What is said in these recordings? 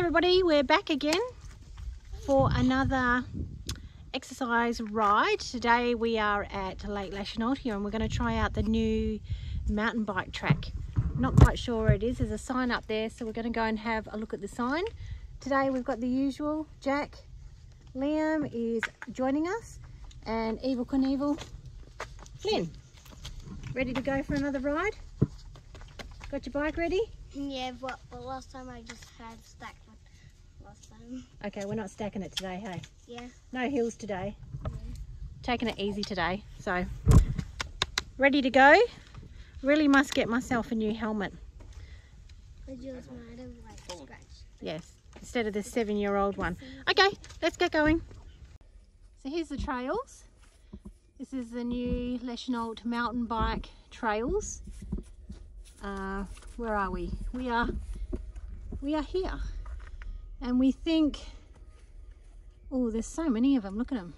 everybody, we're back again for another exercise ride. Today we are at Lake Leschenaultia and we're going to try out the new mountain bike track. Not quite sure where it is, there's a sign up there so we're going to go and have a look at the sign. Today we've got the usual, Jack, Liam is joining us and Evil Knievel, Flynn. Ready to go for another ride? Got your bike ready? Yeah, but, but last time I just had stacked last time. Okay, we're not stacking it today, hey? Yeah. No hills today. Taking it easy today. So, ready to go. Really must get myself a new helmet. But yours might have like scratched. Yes, instead of the seven-year-old one. Okay, let's get going. So here's the trails. This is the new Leschenault mountain bike trails. Uh, where are we? We are we are here, and we think. Oh, there's so many of them. Look at them.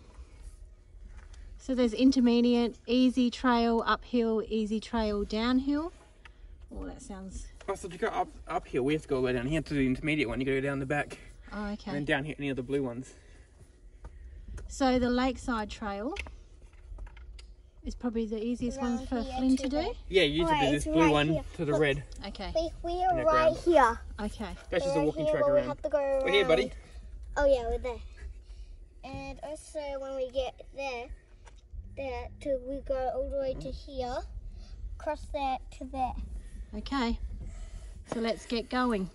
So there's intermediate, easy trail uphill, easy trail downhill. Oh, that sounds. Oh, so to go up uphill, we have to go all the way down here to the intermediate one. You go down the back, Oh, and okay. then down here any of the blue ones. So the lakeside trail is probably the easiest one for Flynn to today. do. Yeah, usually do this blue right one here. to the Look. red. Okay, We, we are right ground. here. okay. That's just a walking here, track but We around. have to go around. We're here, buddy. Oh yeah, we're there. And also when we get there, there to we go all the way to here, cross that to there. Okay. So let's get going.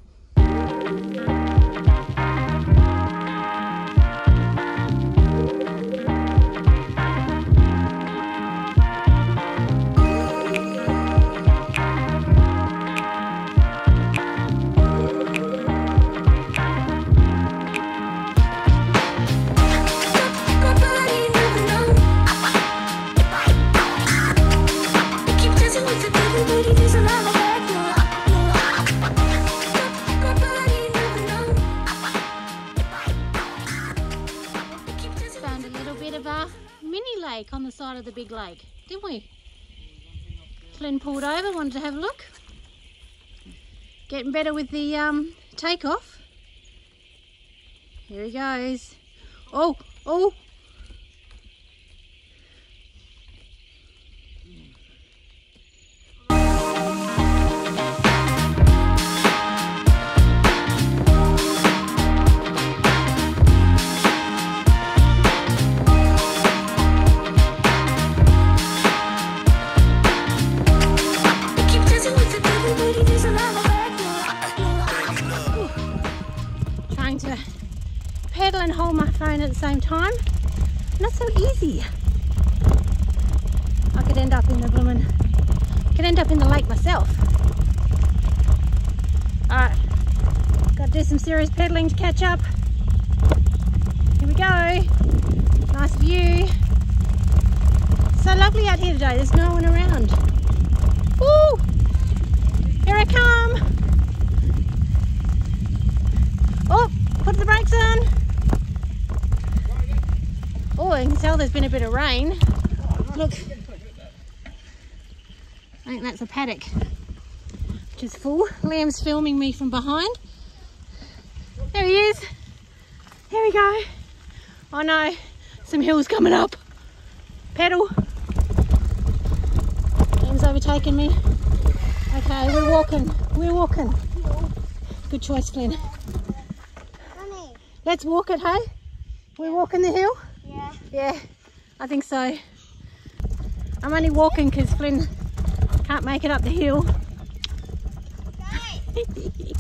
Of the big lake, didn't we? Flynn pulled over, wanted to have a look. Getting better with the um, takeoff. Here he goes. Oh, oh. Same time. Not so easy. I could end up in the blooming, could end up in the lake myself. Alright, gotta do some serious pedaling to catch up. Here we go. Nice view. So lovely out here today, there's no one around. Woo! Here I come! Oh, put the brakes on. Oh, I can tell there's been a bit of rain. Look. I think that's a paddock, which is full. Liam's filming me from behind. There he is. Here we go. Oh no, some hills coming up. Pedal. Liam's overtaken me. Okay, we're walking. We're walking. Good choice, Flynn. Honey. Let's walk it, hey? We're walking the hill? Yeah. I think so. I'm only walking because Flynn can't make it up the hill.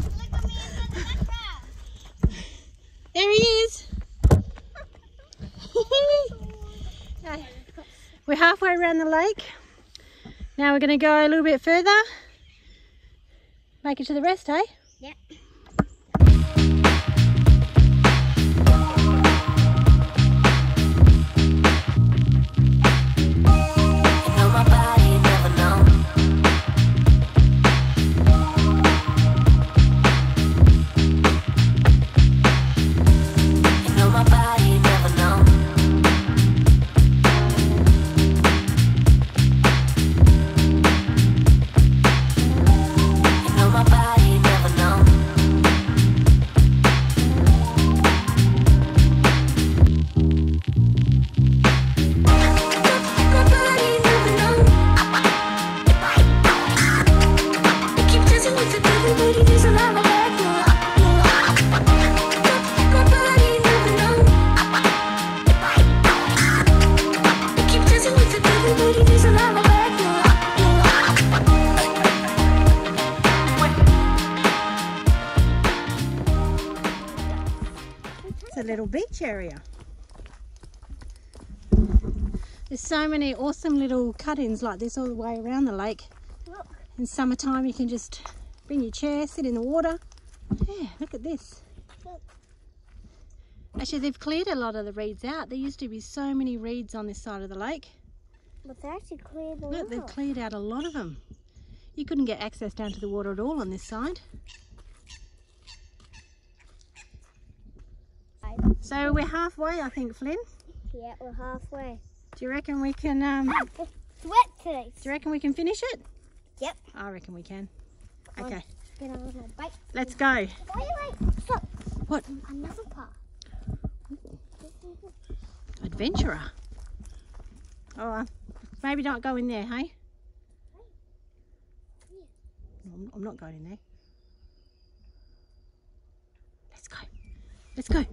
There he is. Okay. We're halfway around the lake. Now we're going to go a little bit further. Make it to the rest, eh? Yeah. Little beach area. There's so many awesome little cut-ins like this all the way around the lake. Look. In summertime you can just bring your chair, sit in the water. Yeah, look at this. Look. Actually, they've cleared a lot of the reeds out. There used to be so many reeds on this side of the lake. But they actually cleared Look, they've cleared out a lot of them. You couldn't get access down to the water at all on this side. So we're halfway, I think, Flynn. Yeah, we're halfway. Do you reckon we can? Um, It's wet today. Do you reckon we can finish it? Yep. I reckon we can. Okay, Get on let's go. Wait, wait. Stop. What Another part. adventurer? Oh, uh, maybe not go in there, hey? No, I'm not going in there. Let's go. Let's go.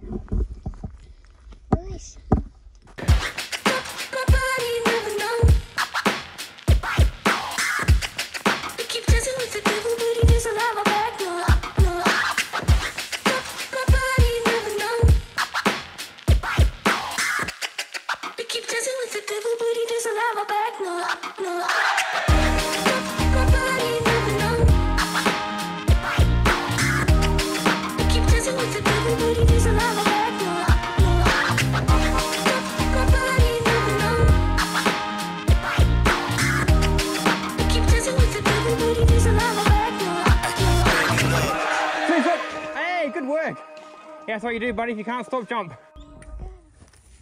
You do, buddy. If you can't stop, jump.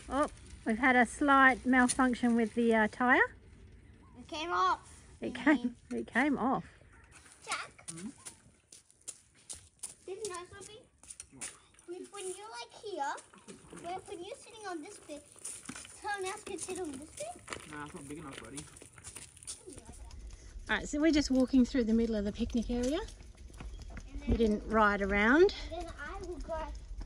Oh, we've had a slight malfunction with the uh, tyre. It came off. It came, it came off. Jack. Did you know something? When, when you're like here, when, when you're sitting on this bit, someone else can sit on this bit. Nah, it's not big enough, buddy. All right, so we're just walking through the middle of the picnic area. We didn't ride around.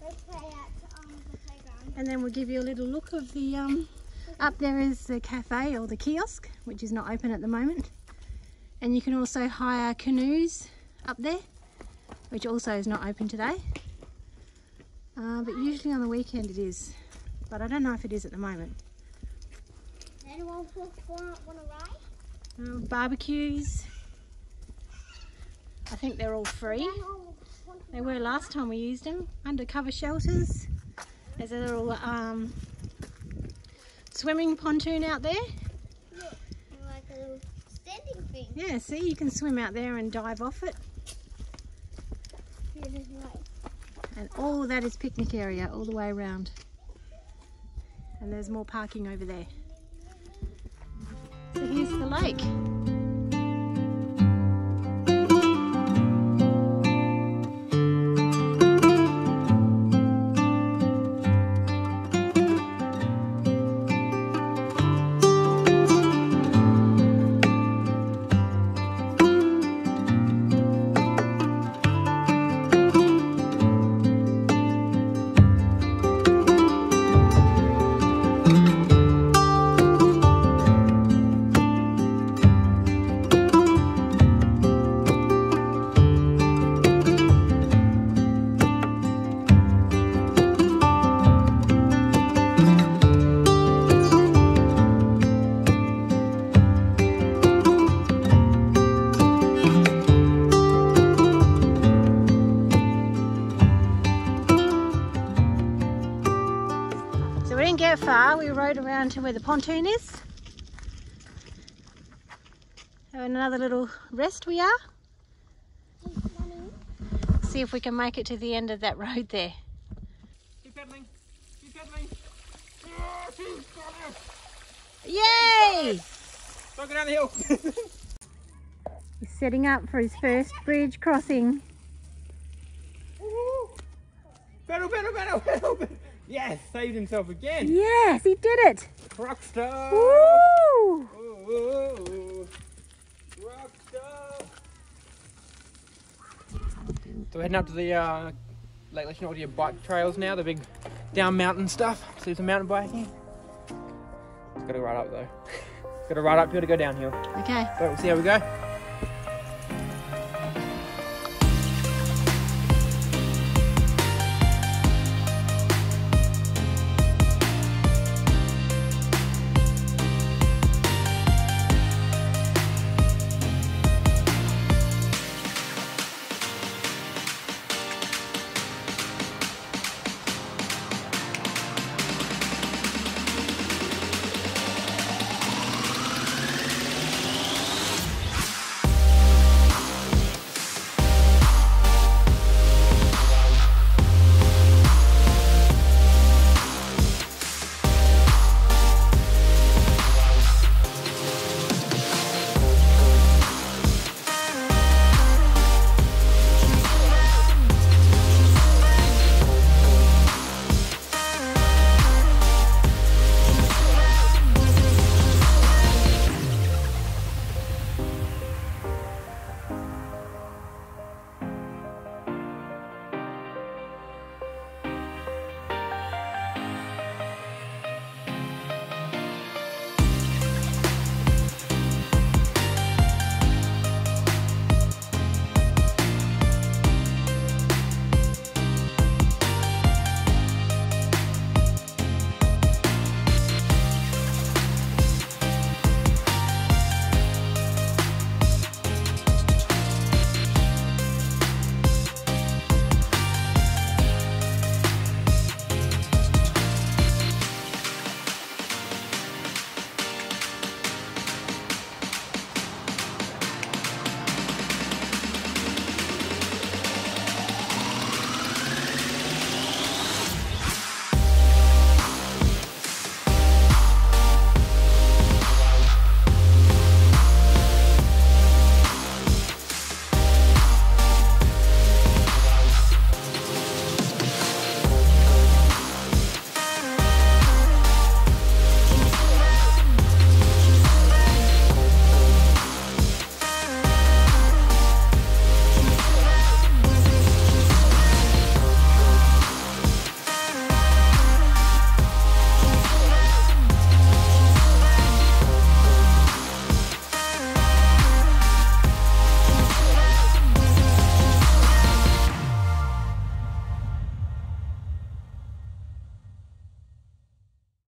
Then I will go, go play at the playground. And then we'll give you a little look of the, um, up there is the cafe or the kiosk, which is not open at the moment. And you can also hire canoes up there, which also is not open today. Uh, but usually on the weekend it is. But I don't know if it is at the moment. Anyone want to ride? Um, barbecues. I think they're all free. Anyone want to They were last time we used them. Undercover shelters. There's a little um, swimming pontoon out there. And like a little standing thing. Yeah, see, you can swim out there and dive off it. And all that is picnic area all the way around. And there's more parking over there. So here's the lake. We rode around to where the pontoon is. Having another little rest we are. See if we can make it to the end of that road there. Keep pedaling. Keep pedaling. She's got it. Yay! Don't go down the hill. He's setting up for his first bridge crossing. pedal, pedal, pedal, pedal. Yes, saved himself again. Yes, he did it! Rock star. Woo! Oh, oh, oh. Rock star. So we're heading up to the uh, Lake Leschenaultia bike trails now, the big down mountain stuff. See some mountain biking. Gotta ride up though. Gotta ride uphill to go downhill. Okay. But we'll see how we go.